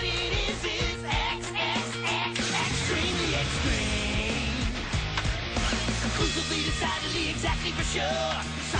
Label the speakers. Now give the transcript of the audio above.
Speaker 1: what it is is X, X, X, extremely extreme. Conclusively, decidedly, exactly for sure.